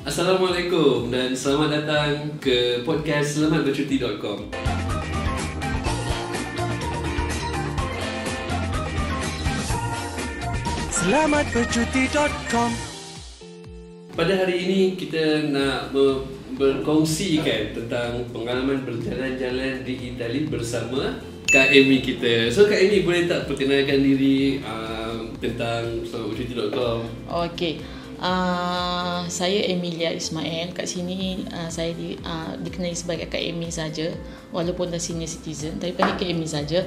Assalamualaikum dan selamat datang ke podcast selamatbercuti.com. Selamatbercuti.com Pada hari ini kita nak berkongsikan tentang pengalaman berjalan-jalan di Itali bersama Kak Amy kita. So Kak Amy boleh tak perkenalkan diri uh, tentang selamatbercuti.com? Okey. Uh, saya Emilia Ismail kat sini uh, saya di, uh, dikenali sebagai Kak Emi saja walaupun dah senior citizen tapi panggil Kak Emi saja.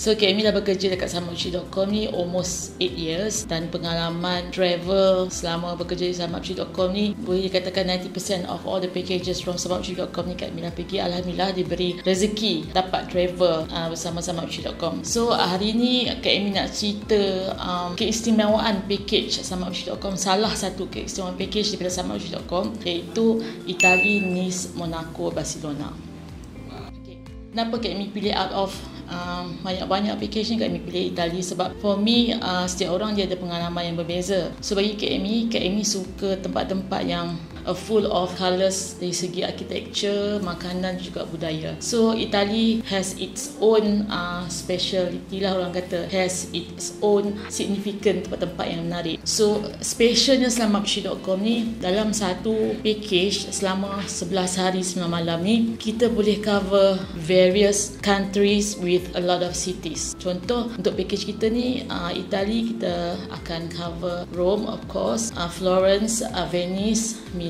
So Kak Emi dah bekerja dekat samaupchi.com ni almost 8 years dan pengalaman travel selama bekerja di samaupchi.com ni boleh dikatakan 90% of all the packages from samaupchi.com ni Kak Emi dah pergi Alhamdulillah diberi rezeki dapat travel uh, bersama samaupchi.com. So hari ni Kak Emi nak cerita um, keistimewaan package samaupchi.com salah satu keistimewaan package daripada samaupchi.com iaitu Itali, Nice, Monaco, Barcelona. Kenapa Kak Amy pilih out of um, banyak-banyak application Amy pilih Itali sebab for me uh, setiap orang dia ada pengalaman yang berbeza. So bagi Kak Amy, Kak Amy suka tempat-tempat yang uh, full of colours dari segi architecture, makanan juga budaya. So Itali has its own uh, speciality lah orang kata has its own significant tempat-tempat yang menarik. So specialnya selama Pshi.com ni dalam satu package selama 11 hari 9 malam ni kita boleh cover various countries with a lot of cities. Contoh untuk package kita ni uh, Itali kita akan cover Rome of course, uh, Florence, uh, Venice, Milan.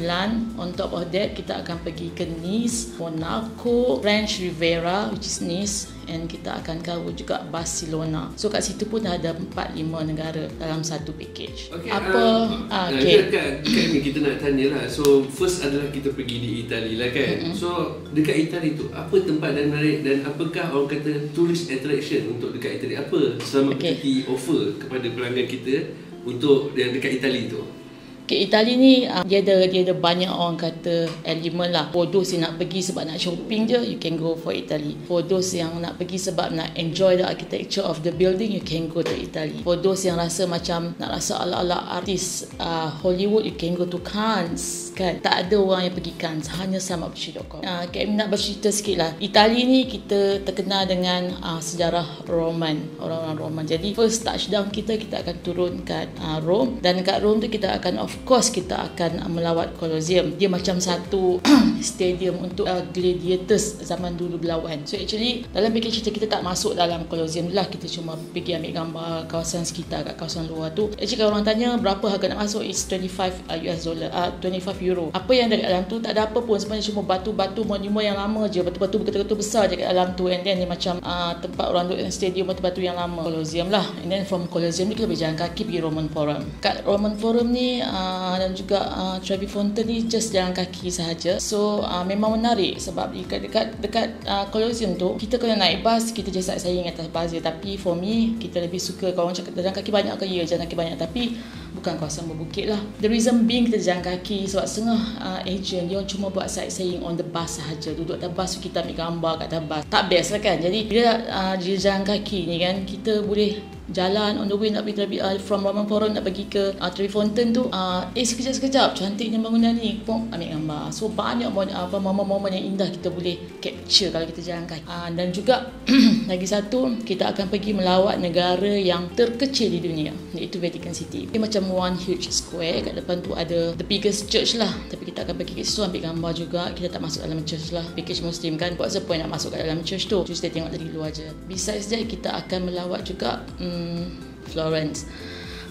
On top of that kita akan pergi ke Nice, Monaco, French Riviera which is Nice and kita akan cover juga Barcelona. So kat situ pun ada 4 5 negara dalam satu package. Okay, Apa uh, ah, uh, okay. dekat, dekat ni kita nak tanya lah So first adalah kita pergi di Itali lah kan mm-hmm. So dekat Itali tu apa tempat dan menarik Dan apakah orang kata tourist attraction untuk dekat Itali Apa selama Okay. okay. offer kepada pelanggan kita Untuk yang dekat Itali tu Okay, Itali ni uh, dia ada dia ada banyak orang kata elemen lah. For those yang nak pergi sebab nak shopping je, you can go for Italy. For those yang nak pergi sebab nak enjoy the architecture of the building, you can go to Italy. For those yang rasa macam nak rasa ala-ala artis uh, Hollywood, you can go to Cannes. Kan? Tak ada orang yang pergi Cannes, hanya sama Pshi.com. Uh, Kak Em nak bercerita sikit lah. Itali ni kita terkenal dengan uh, sejarah Roman, orang-orang Roman. Jadi first touchdown kita, kita akan turun kat uh, Rome. Dan kat Rome tu kita akan of course kita akan uh, melawat Colosseum. Dia macam satu stadium untuk uh, gladiators zaman dulu berlawan. So actually dalam package kita kita tak masuk dalam Colosseum lah. Kita cuma pergi ambil gambar kawasan sekitar kat kawasan luar tu. Actually kalau orang tanya berapa harga nak masuk it's 25 uh, US dollar, uh, 25 euro. Apa yang dari dalam tu tak ada apa pun sebenarnya cuma batu-batu monumen yang lama je. Batu-batu bergetar-getar besar je kat dalam tu and then dia macam uh, tempat orang duduk stadium batu-batu yang lama. Colosseum lah. And then from Colosseum ni kita berjalan kaki pergi Roman Forum. Kat Roman Forum ni uh, dan juga uh, Trevi Fountain ni just jalan kaki sahaja. So uh, memang menarik sebab dekat dekat dekat uh, Colosseum tu kita kena naik bas, kita just saing atas bas je. Tapi for me kita lebih suka kalau orang cakap jalan kaki banyak ke ya jalan kaki banyak tapi bukan kawasan berbukit lah. The reason being kita jalan kaki sebab setengah uh, agent dia cuma buat sightseeing on the bus sahaja. Duduk atas bus kita ambil gambar kat atas bus. Tak best lah kan. Jadi bila uh, dia jalan kaki ni kan kita boleh jalan on the way nak pergi uh, from Roman Forum nak pergi ke uh, Trevi Fountain tu uh, eh sekejap-sekejap cantiknya bangunan ni. Pun ambil gambar. So banyak apa momen-momen yang indah kita boleh capture kalau kita jalan kaki uh, dan juga lagi satu kita akan pergi melawat negara yang terkecil di dunia iaitu Vatican City. Dia macam one huge square kat depan tu ada the biggest church lah. Tapi kita akan pergi ke situ ambil gambar juga. Kita tak masuk dalam church lah. Package muslim kan what's the nak masuk kat dalam church tu? Just tengok dari luar je. Besides that kita akan melawat juga hmm, Florence.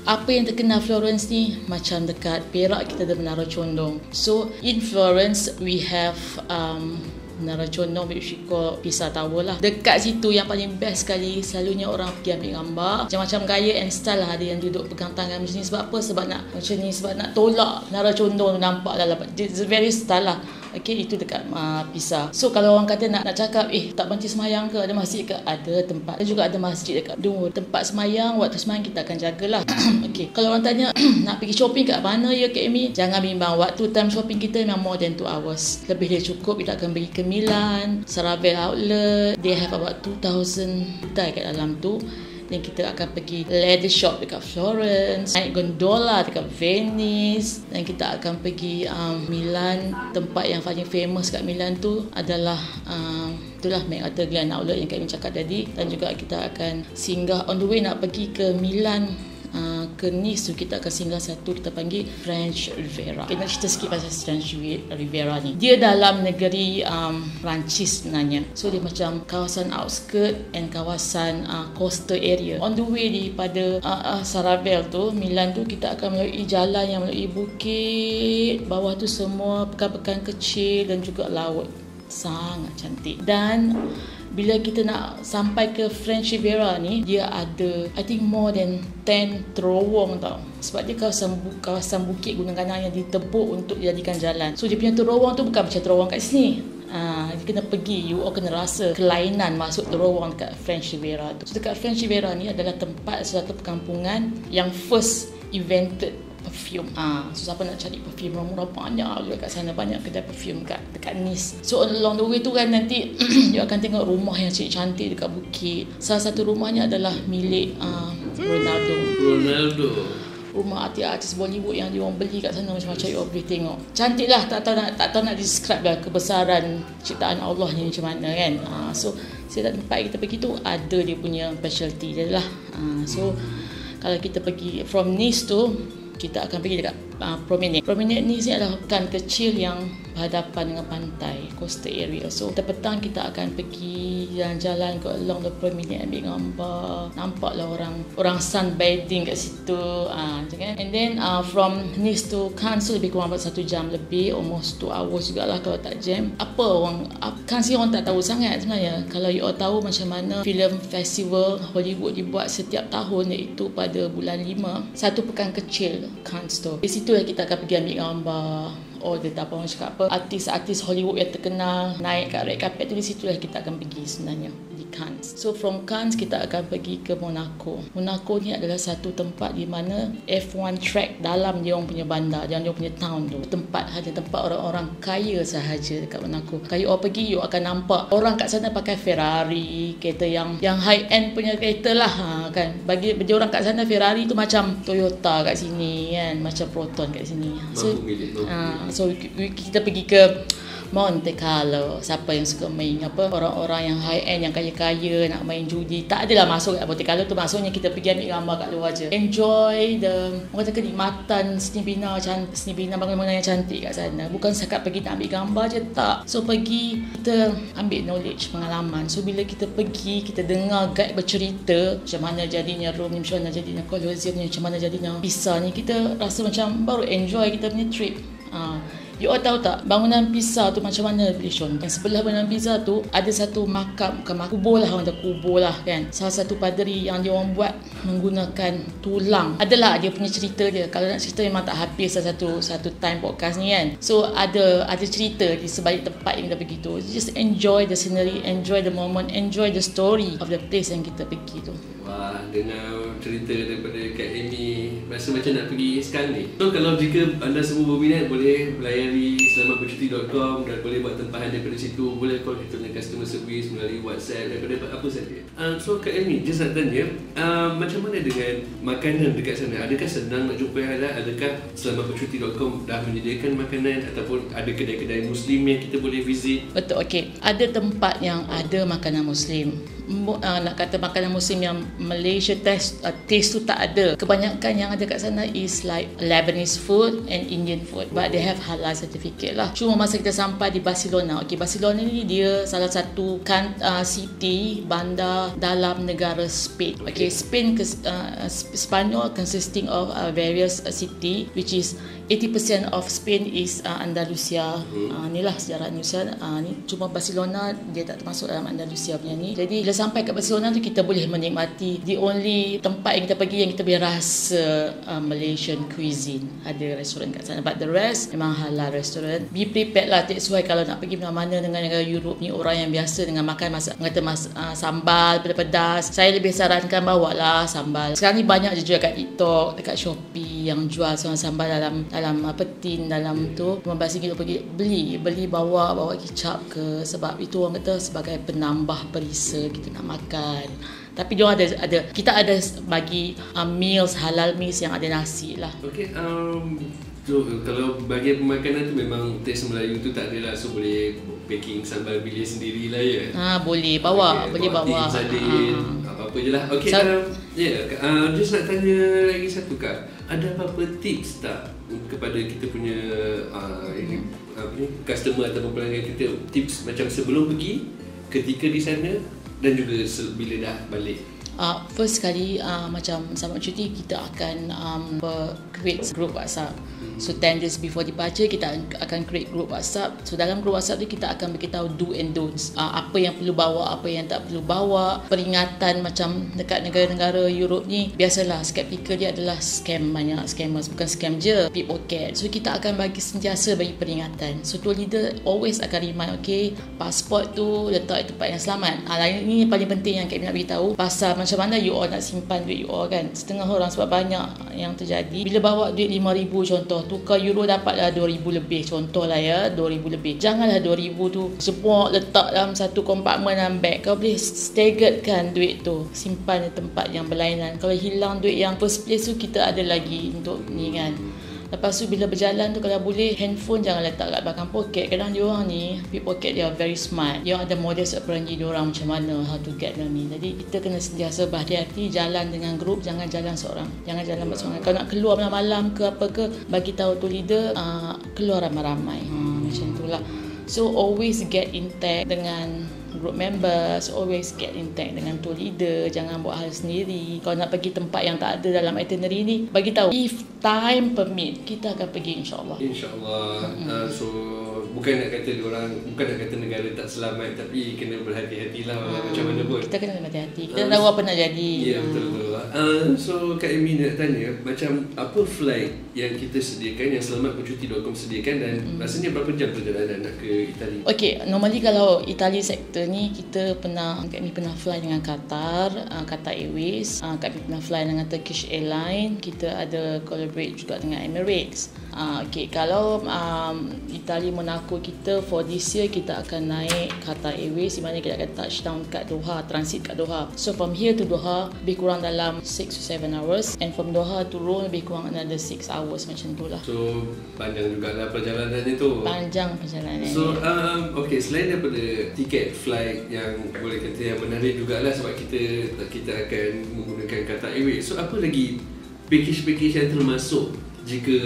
Apa yang terkenal Florence ni macam dekat Perak kita ada Menara Condong. So in Florence we have um, Menara Condong which we call Pisa Tower lah. Dekat situ yang paling best sekali selalunya orang pergi ambil gambar. Macam-macam gaya and style lah ada yang duduk pegang tangan macam ni. Sebab apa? Sebab nak macam ni. Sebab nak tolak Menara Condong tu nampak dalam. It's very style lah. Okay, itu dekat uh, Pisa. So kalau orang kata nak nak cakap, eh tak berhenti semayang ke? Ada masjid ke? Ada tempat. Ada juga ada masjid dekat Dungu. Tempat semayang, waktu semayang kita akan jagalah. okay, kalau orang tanya nak pergi shopping kat mana ya Kak Amy? Jangan bimbang. Waktu time shopping kita memang more than 2 hours. Lebih dari cukup. Kita akan pergi ke Milan, Saravel Outlet. They have about 2,000 kedai kat dalam tu. Dan kita akan pergi leather shop dekat Florence naik gondola dekat Venice dan kita akan pergi um, Milan. Tempat yang paling famous kat Milan tu adalah um, itulah MacArthur Glen Outlet yang kami cakap tadi. Dan juga kita akan singgah on the way nak pergi ke Milan Uh, ke Nice tu kita akan singgah satu kita panggil French Riviera. Kita nak cerita sikit pasal French Riviera ni. Dia dalam negeri um, Perancis sebenarnya. So dia macam kawasan outskirt and kawasan uh, coastal area. On the way daripada uh, uh, Saravel tu, Milan tu kita akan melalui jalan yang melalui bukit. Bawah tu semua pekan-pekan kecil dan juga laut. Sangat cantik. Dan bila kita nak sampai ke French Riviera ni dia ada I think more than 10 terowong tau. Sebab dia kawasan, kawasan bukit gunung ganang yang ditebuk untuk dijadikan jalan. So dia punya terowong tu bukan macam terowong kat sini. Uh, dia kena pergi, you all kena rasa kelainan masuk terowong dekat French Riviera tu. So, dekat French Riviera ni adalah tempat suatu perkampungan yang first invented perfume. Ah, so siapa nak cari perfume murah-murah banyak juga kat sana banyak kedai perfume kat dekat Nice. So along the way tu kan nanti you akan tengok rumah yang cantik-cantik dekat bukit. Salah satu rumahnya adalah milik uh, Ronaldo. Ronaldo. Rumah artis-artis Bollywood yang dia orang beli kat sana macam-macam you boleh tengok. Cantik lah tak tahu nak tak tahu nak describe lah kebesaran ciptaan Allah ni macam mana kan. Uh, so saya tak tempat kita pergi tu ada dia punya specialty dia lah. Uh, so kalau kita pergi from Nice tu kita akan pergi dekat uh, promenade. Promenade ni adalah hutan kecil yang berhadapan dengan pantai, coastal area. So, kita petang kita akan pergi jalan-jalan ke along the promenade ambil gambar. Nampaklah orang orang sunbathing kat situ. Uh, kan? And then uh, from Nice to Cannes lebih kurang satu jam lebih, almost two hours jugalah kalau tak jam. Apa orang, kan sih orang tak tahu sangat sebenarnya. Kalau you all tahu macam mana film festival Hollywood dibuat setiap tahun iaitu pada bulan 5, satu pekan kecil Cannes tu. Di situ lah kita akan pergi ambil gambar. Oh, dia tak apa orang cakap apa. Artis-artis Hollywood yang terkenal naik kat red carpet tu di situ lah kita akan pergi sebenarnya. Cannes. So from Cannes kita akan pergi ke Monaco. Monaco ni adalah satu tempat di mana F1 track dalam dia orang punya bandar, dia orang punya town tu. Tempat hanya tempat orang-orang kaya sahaja dekat Monaco. Kalau you pergi you akan nampak orang kat sana pakai Ferrari, kereta yang yang high end punya kereta lah ha, kan. Bagi bagi orang kat sana Ferrari tu macam Toyota kat sini kan, macam Proton kat sini. So, uh, so kita pergi ke Monte Carlo. Siapa yang suka main apa orang-orang yang high end yang kaya-kaya nak main judi. Tak adalah masuk kat Monte Carlo tu. Maksudnya kita pergi ambil gambar kat luar je. Enjoy the orang kata kenikmatan seni bina cantik seni bina bangunan yang cantik kat sana. Bukan sekat pergi nak ambil gambar je tak. So pergi kita ambil knowledge pengalaman. So bila kita pergi kita dengar guide bercerita macam mana jadinya room ni macam mana jadinya Colosseum ni macam mana jadinya Pisa ni kita rasa macam baru enjoy kita punya trip uh, You all tahu tak bangunan Pisa tu macam mana Sean? Yang sebelah bangunan Pisa tu ada satu makam, bukan makam, kubur lah orang kubur lah kan. Salah satu paderi yang dia orang buat menggunakan tulang. Adalah dia punya cerita dia. Kalau nak cerita memang tak habis lah satu satu time podcast ni kan. So ada ada cerita di sebalik tempat yang kita pergi tu. Just enjoy the scenery, enjoy the moment, enjoy the story of the place yang kita pergi tu. Wah, dengar cerita daripada Kak Amy. Rasa macam nak pergi sekarang ni. So kalau jika anda semua berminat Boleh layari selamatbercuti.com Dan boleh buat tempahan daripada situ. Boleh call kita dengan customer service Melalui WhatsApp Daripada apa saja. Uh, So Kak Amy, just nak tanya uh, Macam mana dengan makanan dekat sana? Adakah senang nak jumpa halal? Adakah selamatbercuti.com dah menyediakan makanan Ataupun ada kedai-kedai muslim yang kita boleh visit? Betul, okey. Ada tempat yang ada makanan muslim uh, nak kata makanan musim yang Malaysia test uh, taste tu tak ada. Kebanyakan yang ada kat sana is like Lebanese food and Indian food. But they have halal certificate lah. Cuma masa kita sampai di Barcelona. Okay, Barcelona ni dia salah satu kan uh, city bandar dalam negara Spain. Okay, Spain uh, Spanyol consisting of uh, various uh, city which is 80% of Spain is uh, Andalusia. Hmm. Uh, inilah sejarah Andalusia. Uh, ni cuma Barcelona dia tak termasuk dalam Andalusia punya ni. Jadi bila sampai ke Barcelona tu kita boleh menikmati the only tempat yang kita pergi yang kita boleh rasa uh, Malaysian cuisine. Ada restoran kat sana. But the rest memang halal restoran. Be prepared lah. That's why kalau nak pergi mana-mana dengan negara Europe ni orang yang biasa dengan makan masak kata mas, uh, sambal pedas-pedas. Saya lebih sarankan bawa lah sambal. Sekarang ni banyak je jual kat TikTok, dekat Shopee yang jual sambal dalam dalam apa tin dalam tu 15 ringgit pergi beli beli bawa bawa kicap ke sebab itu orang kata sebagai penambah perisa kita nak makan Tapi dia ada ada kita ada bagi uh, meals halal meals yang ada nasi lah. Okay, um, so, kalau bagian pemakanan tu memang taste Melayu tu tak ada lah so boleh packing sambal bilis sendiri lah ya. Ha boleh bawa, okay, boleh bawa. Tin, sardin, ha. apa-apa je lah. Okay, so, um, yeah, uh, just nak tanya lagi satu kak. Ada apa-apa tips tak kepada kita punya uh, ini, apa ni, customer atau pelanggan kita tips macam sebelum pergi ketika di sana dan juga bila dah balik uh, first kali uh, macam sama cuti kita akan um, create group WhatsApp So 10 days before departure kita akan create group WhatsApp. So dalam group WhatsApp tu kita akan beritahu do and don'ts. Uh, apa yang perlu bawa, apa yang tak perlu bawa. Peringatan macam dekat negara-negara Europe ni biasalah skeptical dia adalah scam banyak scammers bukan scam je pickpocket. So kita akan bagi sentiasa bagi peringatan. So tour leader always akan remind okay pasport tu letak di tempat yang selamat. Ah uh, ini paling penting yang kami nak beritahu pasal macam mana you all nak simpan duit you all kan. Setengah orang sebab banyak yang terjadi. Bila bawa duit 5000 contoh tukar euro dapatlah 2000 lebih. Contohlah ya 2000 lebih. Janganlah 2000 tu semua letak dalam satu kompartmen dalam beg kau boleh staggered kan duit tu. Simpan di tempat yang berlainan. Kalau hilang duit yang first place tu kita ada lagi untuk ni kan Lepas tu bila berjalan tu kalau boleh handphone jangan letak kat belakang poket. Kadang dia orang ni pickpocket dia very smart. Dia ada modus operandi dia orang macam mana how to get them ni. Jadi kita kena sentiasa berhati-hati jalan dengan grup jangan jalan seorang. Jangan jalan seorang. Kalau nak keluar malam-malam ke apa ke bagi tahu tu leader uh, keluar ramai-ramai. Hmm, macam itulah. So always get in touch dengan group members always get in touch dengan tour leader jangan buat hal sendiri. Kalau nak pergi tempat yang tak ada dalam itinerary ni bagi tahu if time permit kita akan pergi insyaallah. Insyaallah. Mm-hmm. uh, so bukan nak kata orang bukan nak kata negara tak selamat tapi kena berhati-hatilah hmm. macam mana pun. Kita kena berhati-hati. Kita uh, tahu apa nak jadi. Ya yeah, betul betul uh, so Kak Amy nak tanya macam apa flight yang kita sediakan yang selamat bercuti.com sediakan dan hmm. rasanya berapa jam perjalanan nak ke Itali Okay, normally kalau Itali sektor ni kita pernah Kak Amy pernah fly dengan Qatar uh, Qatar Airways uh, Kak Amy pernah fly dengan Turkish Airlines kita ada collaborate juga dengan Emirates uh, okay, kalau um, Itali Monaco kita for this year kita akan naik Qatar Airways di mana kita akan touchdown kat Doha, transit kat Doha. So from here to Doha lebih kurang dalam 6 to 7 hours and from Doha turun lebih kurang another 6 hours macam tu lah. So panjang juga lah perjalanan itu. Panjang perjalanan. So um, okay selain daripada tiket flight yang boleh kata yang menarik jugalah sebab kita kita akan menggunakan Qatar Airways. So apa lagi package-package yang termasuk jika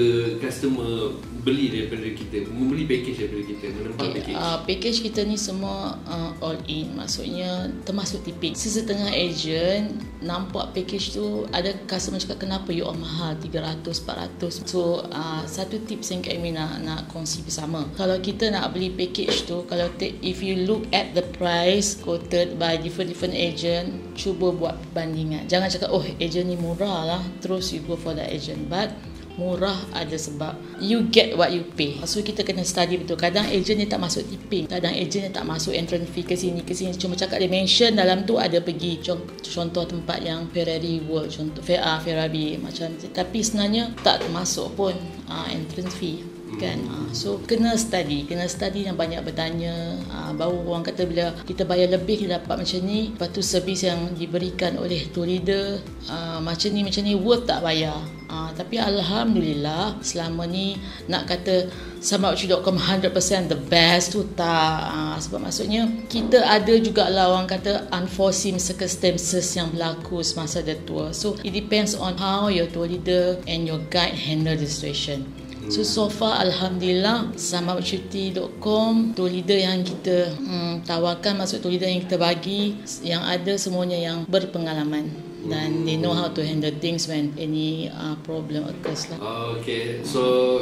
customer beli daripada kita membeli package daripada kita menempah okay. package. uh, package kita ni semua uh, all in. Maksudnya termasuk tipping sesetengah agent nampak package tu ada customer cakap kenapa? You all mahal. 300 400 so uh, satu tips yang kami nak nak kongsi bersama. Kalau kita nak beli package tu kalau te- if you look at the price quoted by different different agent cuba buat perbandingan jangan cakap oh agent ni murah lah. Terus you go for the agent. But murah ada sebab you get what you pay. So kita kena study betul. Kadang agent ni tak masuk tipping. Kadang agent ni tak masuk entrance fee ke sini ke sini. Cuma cakap dia mention dalam tu ada pergi contoh tempat yang Ferrari World, contoh Ferrari macam tu. Tapi sebenarnya tak termasuk pun uh, entrance fee kan uh, so kena study kena study yang banyak bertanya uh, baru orang kata bila kita bayar lebih kita dapat macam ni lepas tu servis yang diberikan oleh tour leader uh, macam ni macam ni worth tak bayar uh, tapi Alhamdulillah selama ni nak kata samaruchi.com 100% the best tu tak. Uh, sebab maksudnya kita ada juga lah orang kata unforeseen circumstances yang berlaku semasa the tour so it depends on how your tour leader and your guide handle the situation. So so far Alhamdulillah sama cuti.com tu leader yang kita hmm, tawarkan masuk tu leader yang kita bagi yang ada semuanya yang berpengalaman dan they know how to handle things when any uh, problem occurs lah. Oh, okay, so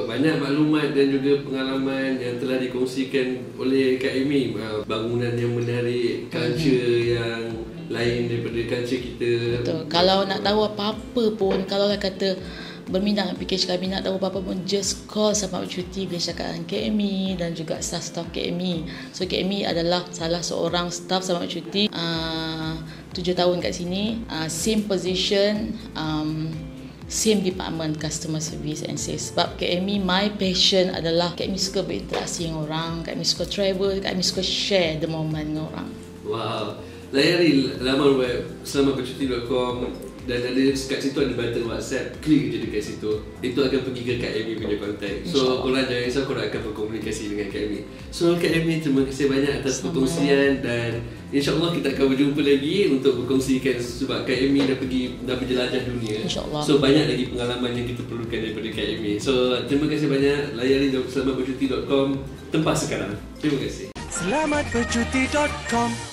banyak maklumat dan juga pengalaman yang telah dikongsikan oleh Kak Amy uh, bangunan yang menarik, culture mm-hmm. yang lain daripada culture kita. Betul. Kalau nak tahu apa-apa pun, kalau lah kata berminat dengan package kami nak tahu apa-apa pun just call sama cuti boleh cakap dengan KME dan juga staff-staff KME so KME adalah salah seorang staff sama cuti uh, tujuh tahun kat sini uh, same position um, same department customer service and sales. Sebab KME my passion adalah KME suka berinteraksi dengan orang KME suka travel KME suka share the moment dengan orang. Wow layari laman web selamatbercuti.com dan ada kat situ ada button WhatsApp. Klik je dekat situ. Itu akan pergi ke Kak Amy punya kontak so korang jangan risau korang akan berkomunikasi dengan Kak Amy so Kak Amy terima kasih banyak atas Sama. perkongsian dan InsyaAllah kita akan berjumpa lagi untuk berkongsikan sebab Kak Amy dah pergi dah berjelajah dunia. InsyaAllah. so banyak lagi pengalaman yang kita perlukan daripada Kak Amy so terima kasih banyak. Layari selamatbercuti.com tempat sekarang. Terima kasih. Selamatbercuti.com